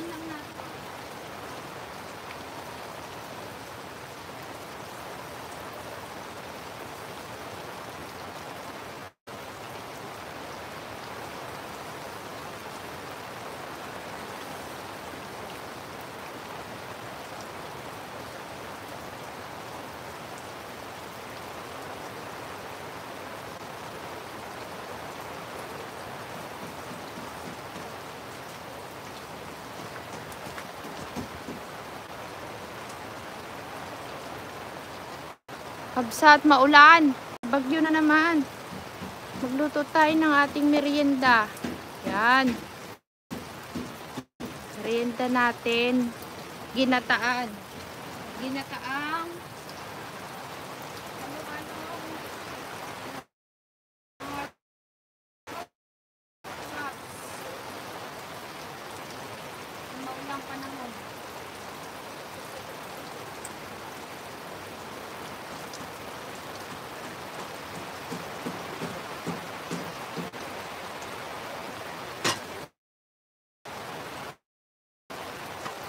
Kain lang natin. Kabsat, maulan. Bagyo na naman. Magluto tayo ng ating merienda. Yan. Merienda natin. Ginataan. Ginataang ano-ano. Maulang panahon.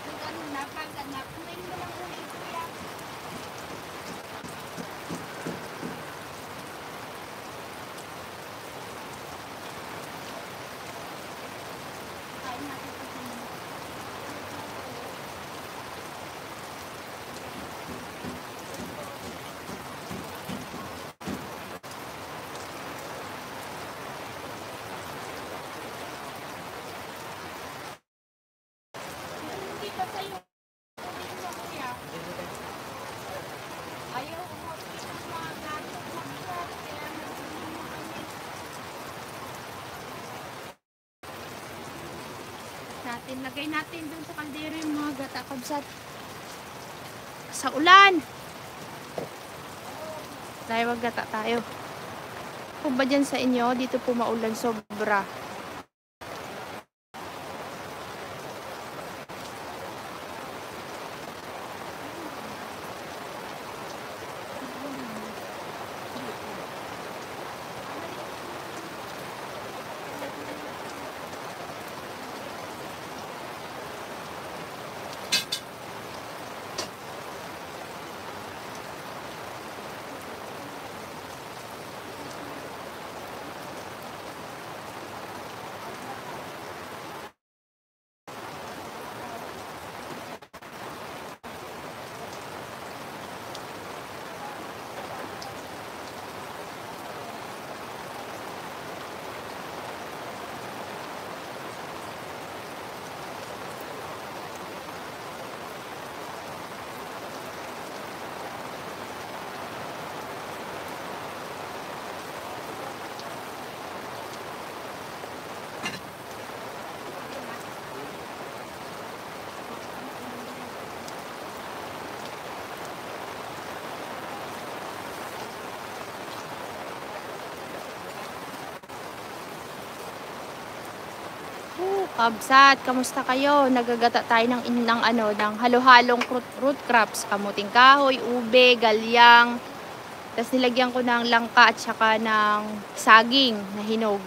Nag-ano na, pag anak, kumain mo lang ulit, kuya. Kain natin ito sa mga. Hindi pa sa'yo. Kunin mo, kuya. Ayaw ko ng mga gato mabigat, kaya nagsunin mo kami. Natin, dun sa kaldero yung mga gata kabsat. Sa ulan! Dahil maggata tayo. Kung ba dyan sa inyo, dito po maulan sobra. Kabsat, kamusta kayo? Nagagata tayo ng, ng ano, ng halo-halong root, root crops, kamuting kahoy, ube, galyang. Tapos nilagyan ko ng langka at saka ng saging na hinog.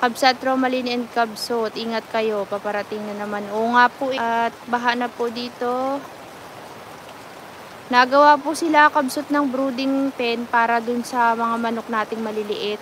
Kabsat, Romalin and Kabsot, ingat kayo, paparating na naman. Oo nga po, eh. at baha na po dito. Nagawa po sila kabsot ng brooding pen para dun sa mga manok nating maliliit.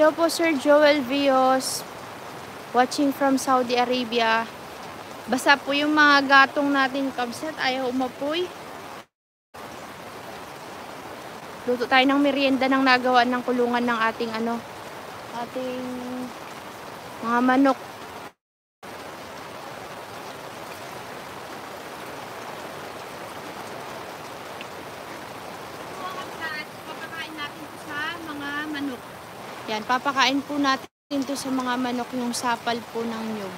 Hello po Sir Joel Vios. Watching from Saudi Arabia. Basa po yung mga gatong natin kabsat. Ayaw umapoy. Luto tayo ng merienda ng nagawa ng kulungan ng ating ano, ating mga manok. Papakain natin to sa mga manok. Yan, papakain po natin to sa mga manok yung sapal po ng nyug.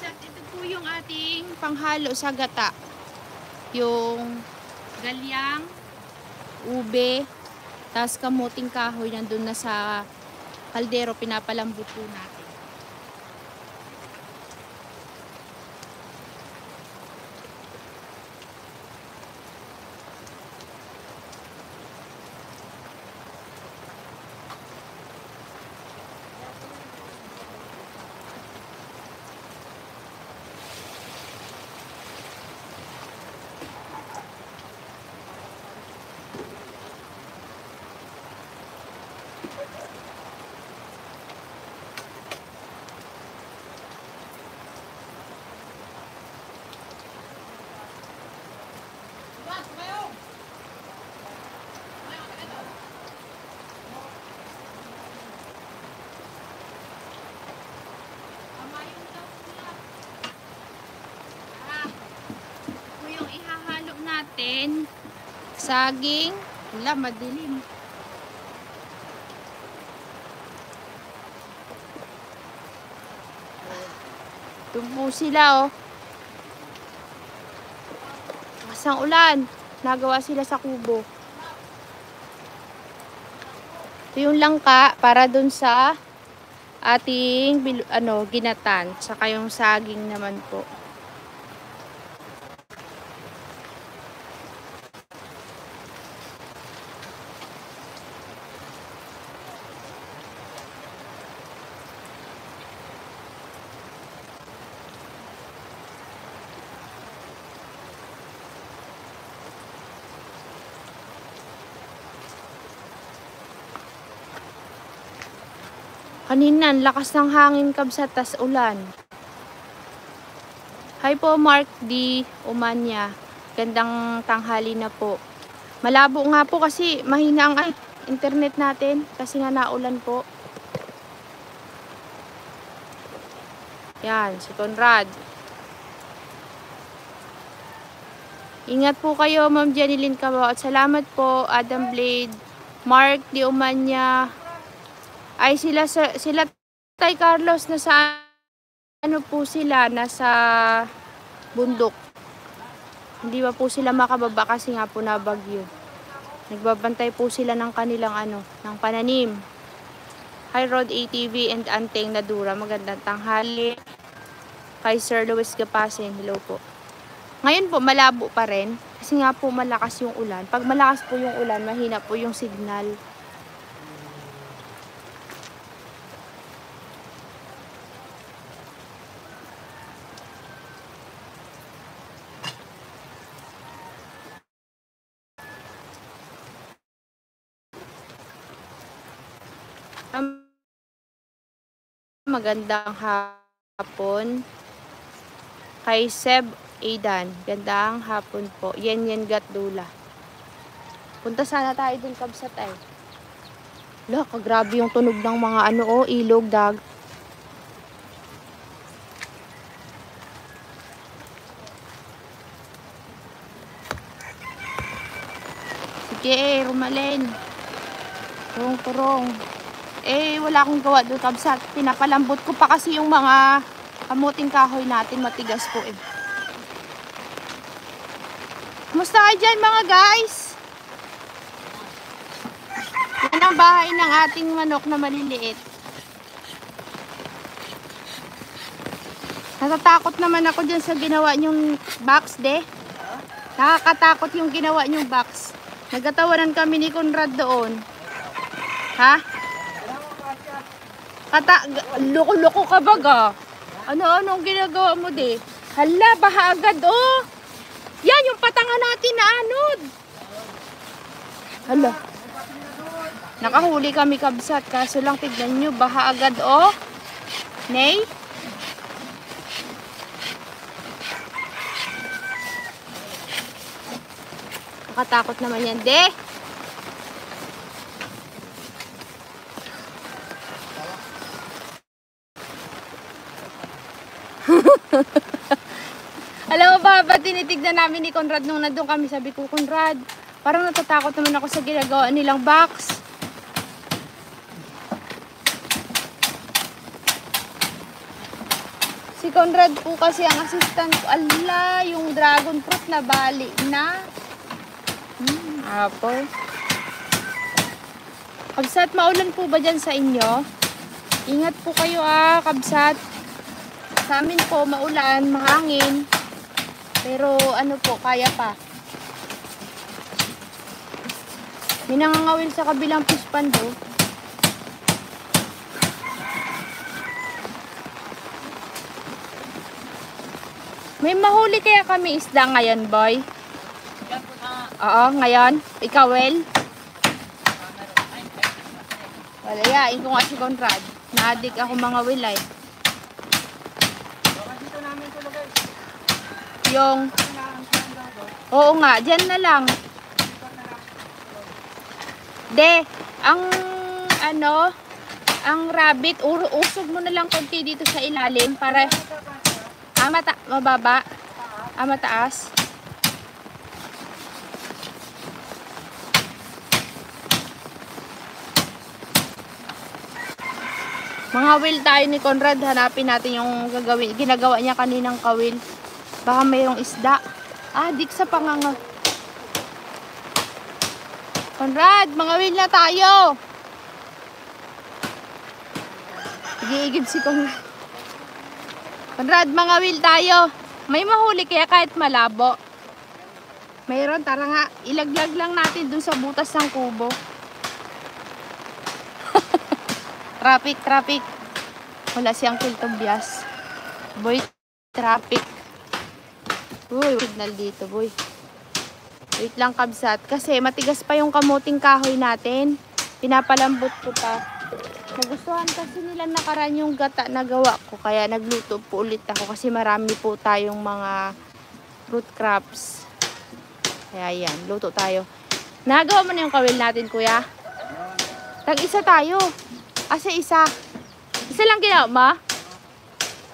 Sir, ito po yung ating panghalo sa gata. Yung galyang, ube, tas kamuting kahoy nandun na sa kaldero pinapalambot po natin. Ito yung ihahalo natin. Saging. Wala, madilim. Ito po sila, oh. Masang ulan. Nagawa sila sa kubo. Ito yung langka para dun sa ating ano, ginatan. Saka yung saging naman po. Kanina, lakas ng hangin kabsat tas ulan. Hi po, Mark D. Umanya. Gandang tanghali na po. Malabo nga po kasi mahina ang internet natin kasi nga naulan po. Yan, si Conrad. Ingat po kayo, Ma'am Jeneline Cabao. At salamat po, Adam Blade, Mark D. Ay sila sa- sila Tay Carlos na sa ano po sila nasa bundok. Hindi ba po sila makababa kasi nga po nabagyo. Nagbabantay po sila ng kanilang ano, ng pananim. Hi Rod ATV and Anteng Nadura. Magandang tanghali. Kay Sir Luis Gapasin. Hello po. Ngayon po malabo pa rin kasi nga po malakas yung ulan. Pag malakas po yung ulan, mahina po yung signal. Magandang hapon. Kay Seb Aidan. Gandang hapon po. Yen Yen Gatdula. Punta sana tayo dun kabsat ay. Lo, kagrabe yung tunog ng mga ano o, oh, ilog, dag. Sige, eh, rumalin. Turong-turong. Eh, wala akong gawa doon, kabsat. Pinapalambot ko pa kasi yung mga kamuting kahoy natin. Matigas po eh. Kumusta kayo dyan mga guys? Yan ang bahay ng ating manok na maliliit. Natatakot naman ako dyan sa ginawa nyong box, de. Nakakatakot yung ginawa nyong box. Nagkatawanan kami ni Conrad doon. Ha? Kata, loko-loko ka baga. Ano-ano ang ginagawa mo, de? Hala, baha agad, oh. Yan, yung patanga natin na anod. Hala. Nakahuli kami kabsat, kaso lang tignan nyo, baha agad, oh. Nay? Nakatakot naman yan, de. Alam mo ba, ba't tinitignan namin ni Conrad nung nandun kami? Sabi ko, Conrad, parang natatakot naman ako sa ginagawa nilang box. Si Conrad po kasi ang assistant ko. Ala, yung dragon fruit na bali na. Hmm, apple. Kabsat, maulan po ba dyan sa inyo? Ingat po kayo ah, kabsat. Sa amin po, maulan, mahangin. Pero ano po, kaya pa. May sa kabilang puspando. May mahuli kaya kami isda ngayon, boy? Oo, ngayon. Ikaw, Wel? Wala, yain ko nga si Conrad. Ako mga wilay. Yung... Oo nga, dyan na lang. De, ang ano, ang rabbit, ur usog mo na lang konti dito sa ilalim para ah, mata mababa. Ah, mataas. Mga will tayo ni Conrad, hanapin natin yung gagawin, ginagawa niya kaninang kawil. Baka mayroong isda. Ah, dik sa panganga. Conrad, mga will na tayo. Igiigid si Conrad. Conrad, mga will tayo. May mahuli kaya kahit malabo. Mayroon, tara nga. Ilaglag lang natin dun sa butas ng kubo. traffic, traffic. Wala siyang kiltobyas. Boy, traffic. Uy, signal dito, boy. Wait lang, kabsat. Kasi matigas pa yung kamuting kahoy natin. Pinapalambot ko pa. Nagustuhan kasi nila nakaraan yung gata na gawa ko. Kaya nagluto po ulit ako. Kasi marami po tayong mga root crops. Kaya yan, luto tayo. Nagawa mo na yung kawil natin, kuya? Tag-isa tayo. Kasi isa. Isa lang ginawa, ma?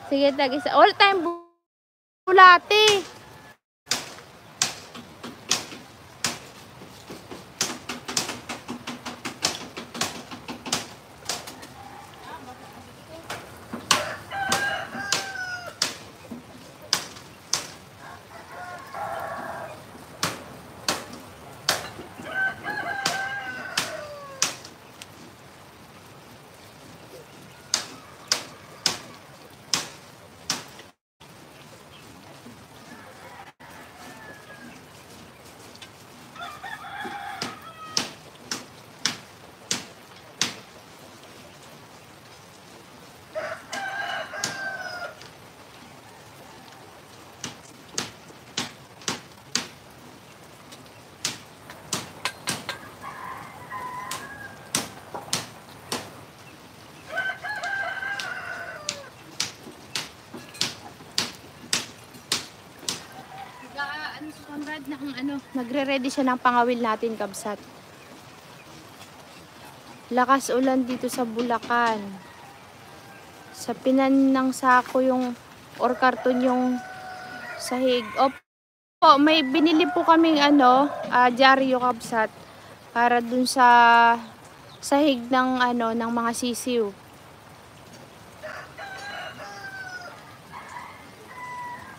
Sige, tag-isa. All time bu- bulate. Conrad na ano, nagre-ready siya ng pangawil natin, kabsat. Lakas ulan dito sa Bulacan. Sa pinan ng sako yung or karton yung sahig. Opo, may binili po kaming ano, ah, dyaryo kabsat. Para dun sa sahig ng ano ng mga sisiw.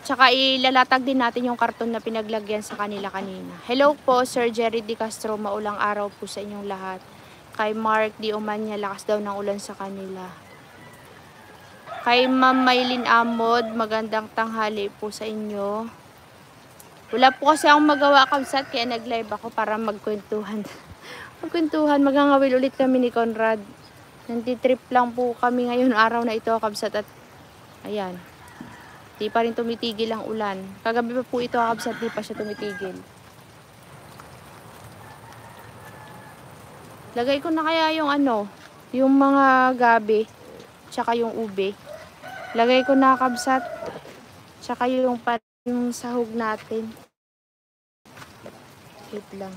Tsaka ilalatag din natin yung karton na pinaglagyan sa kanila kanina. Hello po, Sir Jerry Di Castro. Maulang araw po sa inyong lahat. Kay Mark Di Umanya, lakas daw ng ulan sa kanila. Kay Ma'am Maylin Amod, magandang tanghali po sa inyo. Wala po kasi akong magawa kamsat, kaya nag-live ako para magkwentuhan. magkwentuhan, magangawil ulit kami ni Conrad. Nantitrip lang po kami ngayon araw na ito, kamsat at ayan. Di pa rin tumitigil ang ulan. Kagabi pa po ito kakabsat, di pa siya tumitigil. Lagay ko na kaya yung ano, yung mga gabi, tsaka yung ube. Lagay ko na kabsat, tsaka yung, pat, yung sahog natin. Wait lang.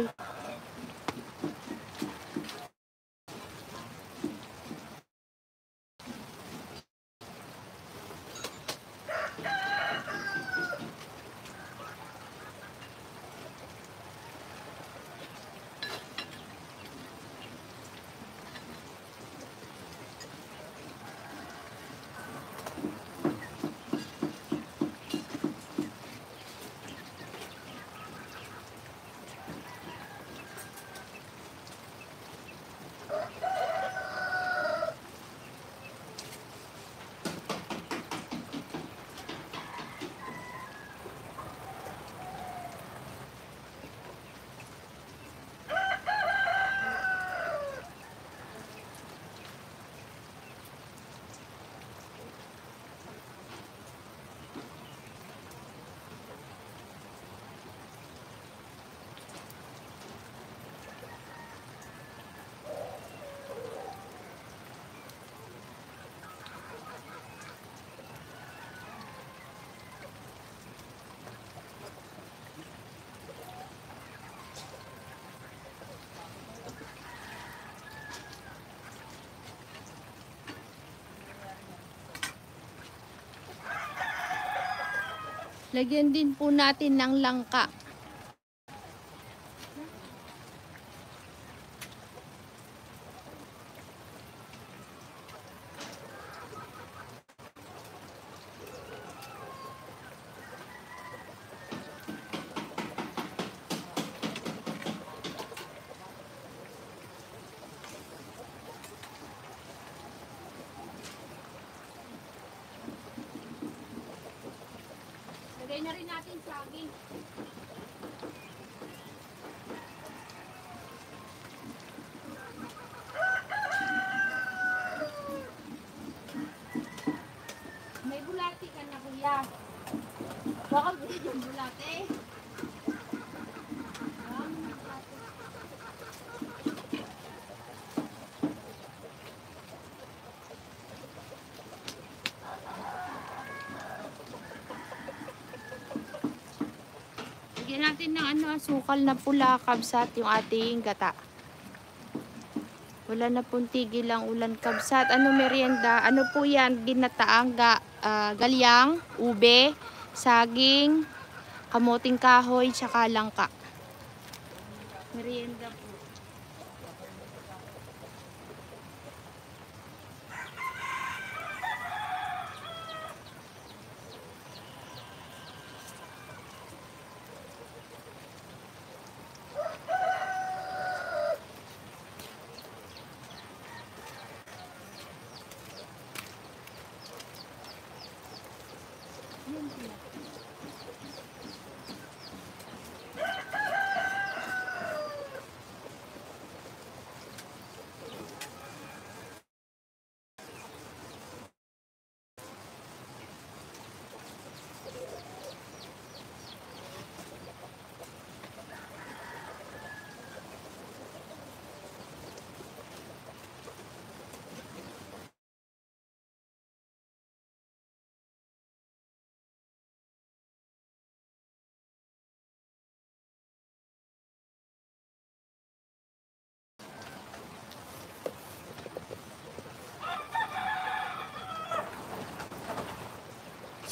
Wait. Lagyan din po natin ng langka. Lagay na rin natin saging. May bulati ka na kuya. Baka gusto yung bulati. Lagyan natin ng ano, asukal na pula, kabsat, yung ating gata. Wala na pong tigil ang ulan kabsat. Ano merienda? Ano po yan? Ginataang ga, ah, galyang, ube, saging, kamuting kahoy, tsaka langka. Merienda po.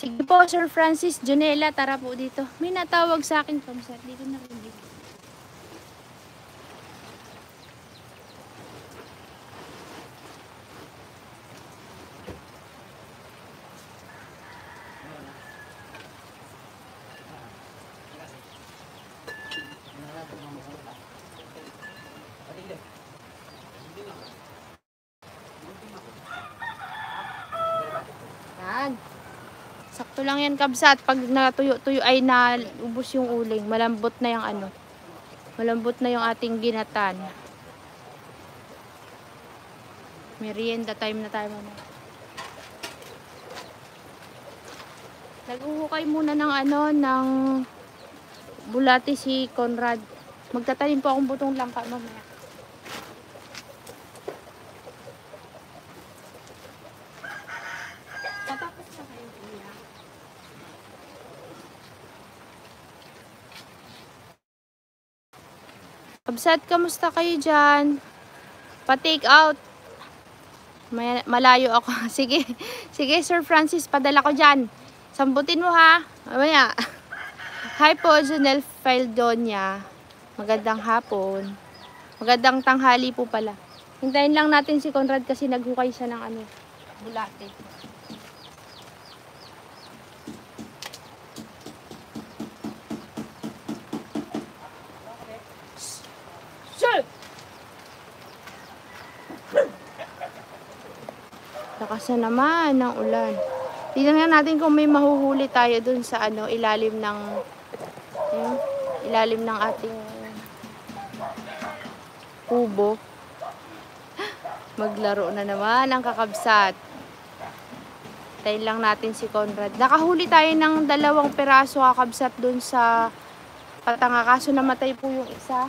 Sige po, Sir Francis Junela, tara po dito. May natawag sa akin, Kamsat. Dito na rin dito. Lang yan kabsat. Pag natuyo-tuyo ay naubos yung uling. Malambot na yung ano. Malambot na yung ating ginatan. Merienda time na tayo muna. Naghuhukay muna ng ano, ng bulati si Conrad. Magtatanim po akong butong langka mamaya. Absat, kamusta kayo dyan? Pa-take out. May, malayo ako. Sige, sige Sir Francis, padala ko dyan. Sambutin mo ha. Mamaya. Hi po, Janelle Faldonia. Magandang hapon. Magandang tanghali po pala. Hintayin lang natin si Conrad kasi naghukay siya ng ano, bulate. Lakas na naman ng ulan. Tingnan nga natin kung may mahuhuli tayo dun sa ano, ilalim ng ayun, ilalim ng ating kubo. Maglaro na naman ang kakabsat. Tayin lang natin si Conrad. Nakahuli tayo ng dalawang peraso kakabsat dun sa patanga. Kaso namatay po yung isa.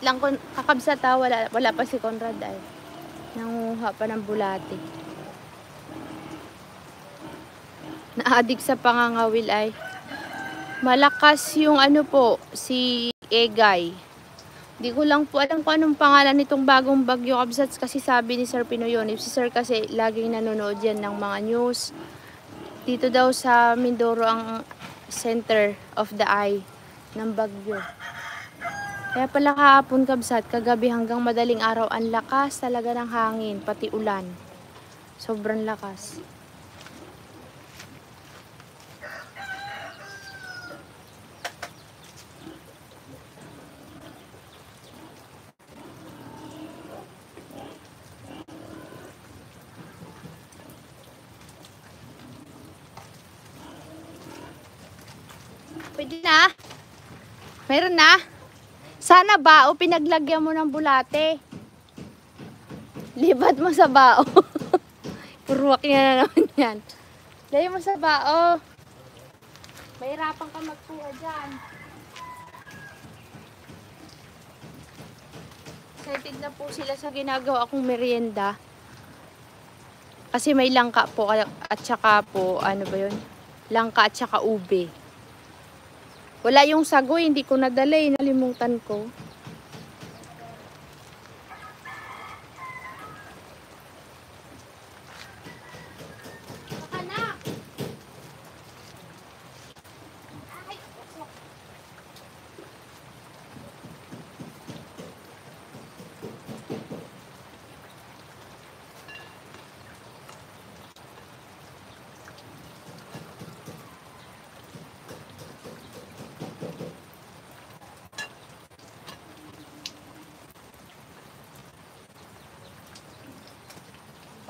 Wait lang, kon kakabsat ha. Wala, wala pa si Conrad ay. Nanguha pa ng bulati. Naadik sa pangangawil ay. Malakas yung ano po, si Egay. Di ko lang po alam kung anong pangalan nitong bagong bagyo kabsats kasi sabi ni Sir Pinoyonip. Si Sir kasi laging nanonood yan ng mga news. Dito daw sa Mindoro ang center of the eye ng bagyo. Kaya pala kahapon kabsat, kagabi hanggang madaling araw, ang lakas talaga ng hangin, pati ulan. Sobrang lakas. Pwede na? Meron na? Sana bao, pinaglagyan mo ng bulate. Libat mo sa bao. Purwak niya na naman yan. Lagay mo sa bao. Mahirapan ka magkuha dyan. Excited na po sila sa ginagawa kong merienda. Kasi may langka po at saka po, ano ba yun? Langka at saka ube. Wala yung sagoy, hindi ko nadala eh, ko.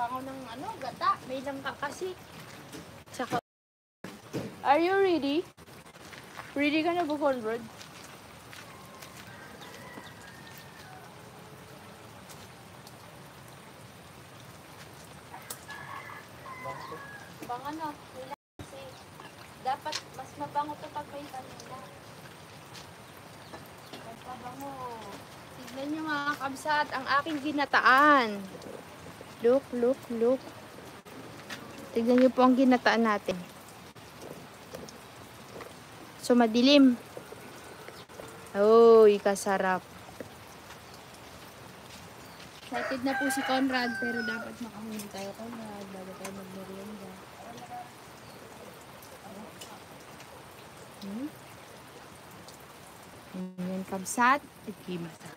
Bango ng ano, gata. May langka kasi. Saka, are you ready? Ready ka na ba, Conrad? Bango na. Wala kasi. Dapat mas mabango to pag may kanila. Pagkabango. Tignan niyo mga kabsat, ang aking ginataan. Look, look, look. Tignan niyo po ang ginataan natin. So, madilim. Uy, kasarap. Excited na po si Conrad, pero dapat makahuli tayo, Conrad, bago tayo magmerienda. Hmm? Ayan, kabsat. Ikimasa.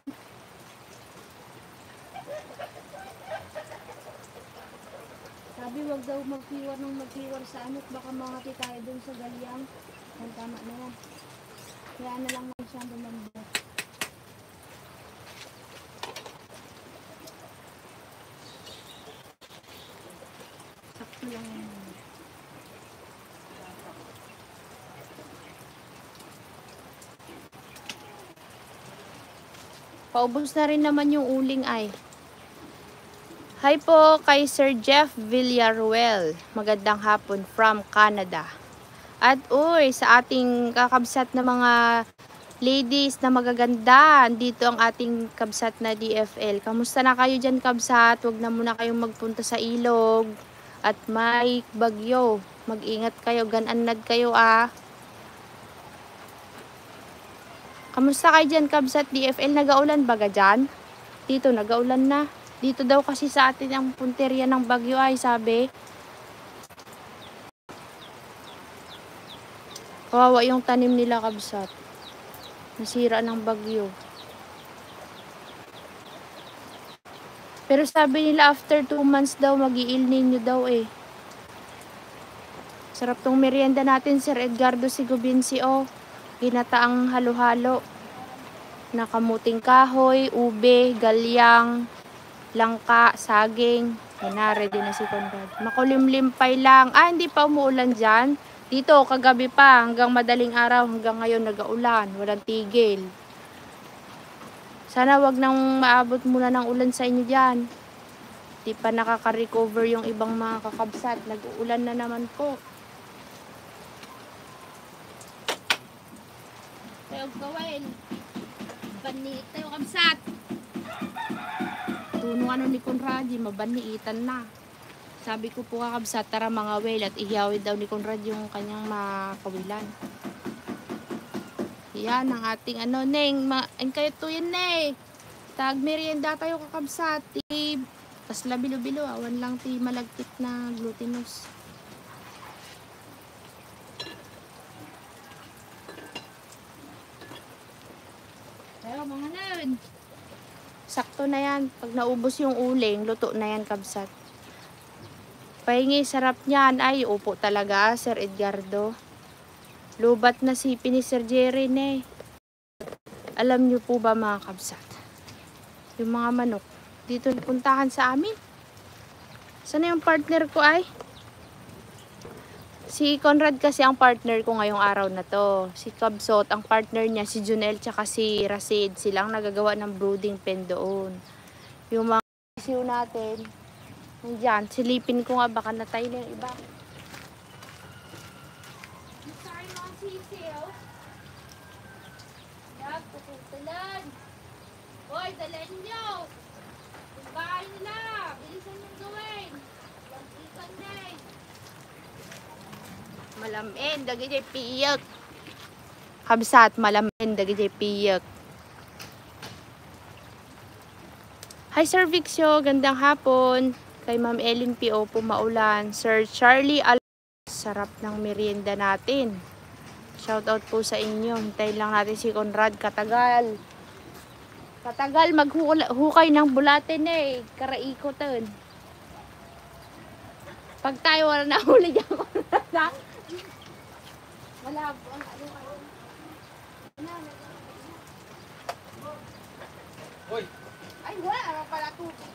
Sabi wag daw magkiwar ng magkiwar sa anot, baka makati tayo dun sa galyang. Yan, tama na yan. Kaya na lang naman siyang bumambot. Sakto lang yan. Paubos na rin naman yung uling ay. Hi po kay Sir Jeff Villaruel. Magandang hapon from Canada. At uy, sa ating kakabsat na mga ladies na magaganda, dito ang ating kabsat na DFL. Kamusta na kayo dyan kabsat? Huwag na muna kayong magpunta sa ilog. At may bagyo. Mag-ingat kayo, gananad kayo ah. Kamusta kayo dyan kabsat DFL? Nagaulan baga dyan? Dito, nagaulan na. Dito daw kasi sa atin ang punteriya ng bagyo ay sabi. Kawawa yung tanim nila kabsat. Nasira ng bagyo. Pero sabi nila after 2 months daw mag-i-il ninyo daw eh. Sarap tong merienda natin Sir Edgardo Sigubinsi oh. Ginataang halo-halo. Nakamuting kahoy, ube, galyang, langka, saging. Na, ready na si Conrad. Makulimlimpay lang. Ah, hindi pa umuulan dyan. Dito, kagabi pa, hanggang madaling araw, hanggang ngayon nagaulan. Walang tigil. Sana wag nang maabot muna ng ulan sa inyo dyan. Di pa nakaka-recover yung ibang mga kakabsat. Nag-uulan na naman po. Tayo gawin. Bani tayo kabsat. Tuno ano ni Conradi, mabaniitan na. Sabi ko po kakabsat, tara mga whale at ihiyawid daw ni Conrad yung kanyang makawilan. Yan ang ating ano, Neng. Ang kayo to yan, Neng. Tag merienda tayo kakabsat. Ti, tas labilo-bilo, awan lang ti malagkit na glutinous. Pero mga nun. Sakto na yan. Pag naubos yung uling, luto na yan kabsat. Pahingi, sarap niyan. Ay, upo talaga, Sir Edgardo. Lubat na sipi ni Sir Jerry ne. Alam niyo po ba mga kabsat? Yung mga manok, dito puntahan sa amin. Sana yung partner ko ay? Si Conrad kasi ang partner ko ngayong araw na to. Si Kabsot, ang partner niya, si Junel, tsaka si Rasid. Silang nagagawa ng brooding pen doon. Yung mga isiw natin, nandyan, silipin ko nga, baka natay na yung iba. Sorry. Yan, puputulan. Hoy, dalhin niyo. Yung bahay nila, bilisan yung gawin. Ikan na eh. Malamin, dagi jay piyak. Kabsat, malamin, dagi jay piyak. Hi Sir Vixio, gandang hapon. Kay Ma'am Ellen P.O. Pumaulan. Sir Charlie Al sarap ng merienda natin. Shout out po sa inyo. Hintayin lang natin si Conrad Katagal. Katagal maghukay ng bulatin eh. Karaikotan. Pag tayo wala na huli dyan Conrad? Malabo ang ano ano. Hoy, Ay, wala naman pala tubig.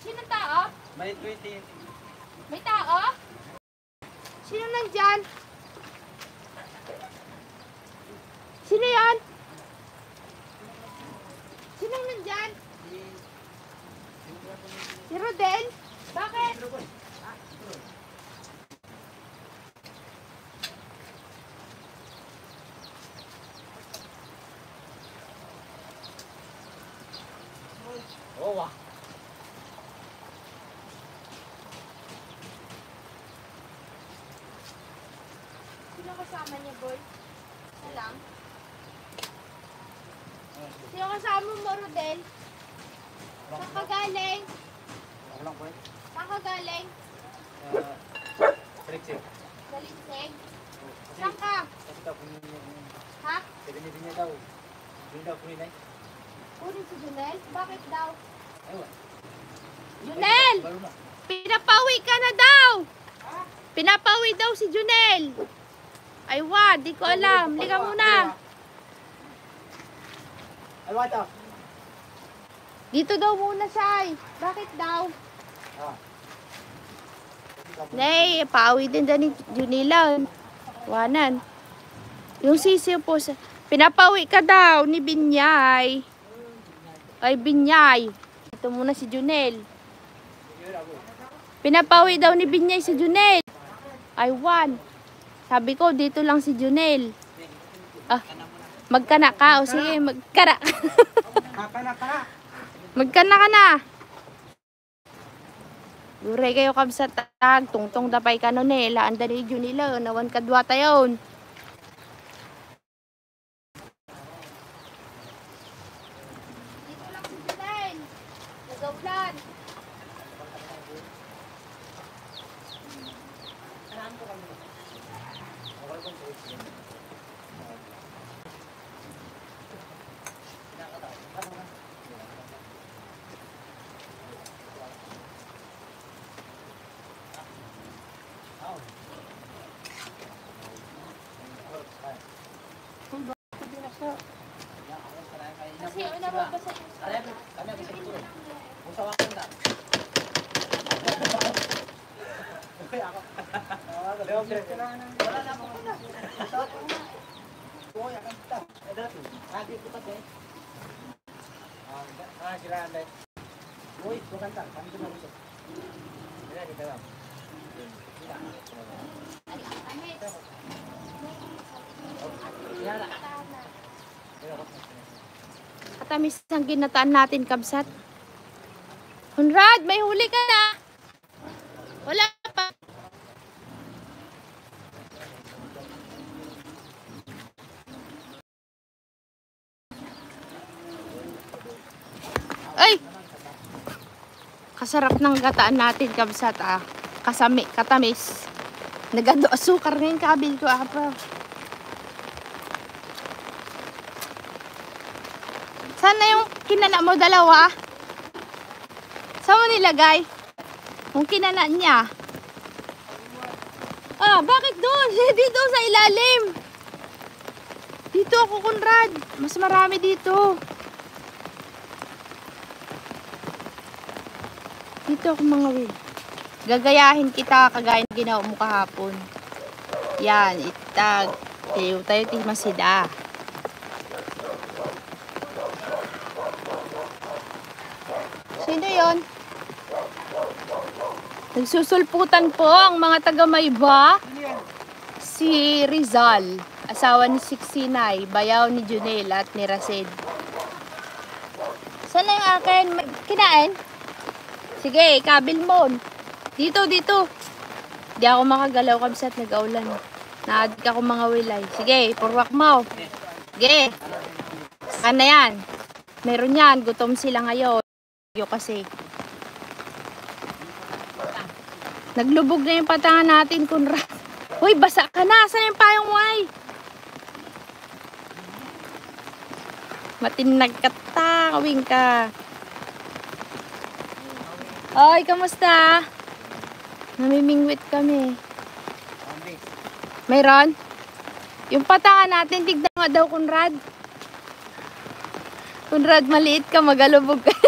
Sino tao? may 20. May tao? Sino nandyan? Sino yan? Sino nandyan? Si Rodel? Bakit? Oh, wow. Sino kasama niya, boy? Isa lang? Sino kasama mo, Rodel? Saan ka galing? Ako lang po eh. Saan ka galing? Uh, Trixie. Kasi, Saan ka? kasi daw, kung yung, Ha? sabi niya niya daw. Hindi daw, kung yun ay. Kunin si Junel? Bakit daw? Ayun. Junel! Pinapawi ka na daw! Pinapawi daw si Junel! Ay wa, di ko alam. Liga muna. Ay, wata. Dito daw muna siya ay. Bakit daw? Ah. Nay, pawi din daw ni Junila. Wanan. Yung sisiyo po sa... Pinapawi ka daw ni Binyay. Ay, Binyay. Ito muna si Junel. Pinapawi daw ni Binyay si Junel. Ay, one. Sabi ko, dito lang si Junel. Ah, magkana ka. O sige, magkana. Kakana ka na. magkana ka na. Duray kayo kabsa tag, tungtong dapay ka nun eh. Laan da ni Junila, nawan kadwa tayon. Dito lang si Junel. Nagawlan. Kasi una mo ba sa Uy, kumanta. Kami ko na gusto. Wala, di ba lang? Ay, ang amit. Yan na. Katamis ang ginataan natin, Kabsat. Conrad, may huli ka na. Wala pa. Ay! Kasarap ng gataan natin, Kabsat, ah. Kasami, katamis. Nagado asukar ngayon kabil ko, ah, pa. Sana yung kinana mo dalawa? Saan mo nilagay? Yung kinana niya. Ah, bakit doon? Dito sa ilalim. Dito ako, Conrad. Mas marami dito. Dito ako mga wil. Gagayahin kita kagaya ng ginawa mo kahapon. Yan, itag. Tayo tayo timasida. Sino yon? Nagsusulputan po ang mga taga Mayba. Si Rizal, asawa ni Siksinay, bayaw ni Junel at ni Rasid. Saan na yung akin? Kinain? Sige, kabil mo. Dito, dito. Di ako makagalaw kabsat, nag-aulan. Naadik ako mga wilay. Sige, purwak mo. Sige. Saan yan? Meron yan, gutom sila ngayon. Yo kasi. Naglubog na yung patangan natin, Kunrad. Hoy, basa ka na. Saan yung payong mo ay? Matinag ka ta. Kawing ka. Oy, kamusta? Namimingwit kami. Mayroon? Yung patangan natin, tignan nga daw, Kunrad. Kunrad, maliit ka, magalubog ka.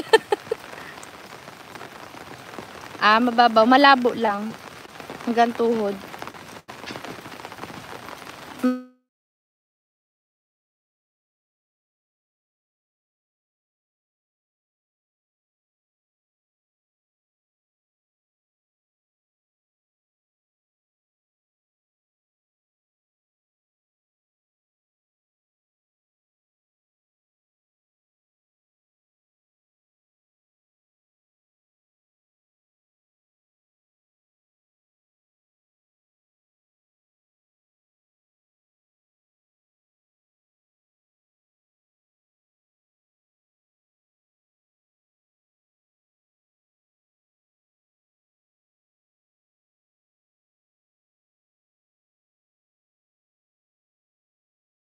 ah, mababaw. Malabo lang. Hanggang tuhod.